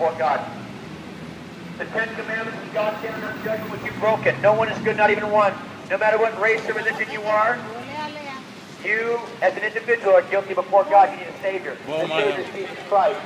before God. The Ten Commandments and God's standard of judgment which you've broken. No one is good, not even one. No matter what race or religion you are, you, as an individual, are guilty before God. You need a Savior. The Savior is Jesus Christ.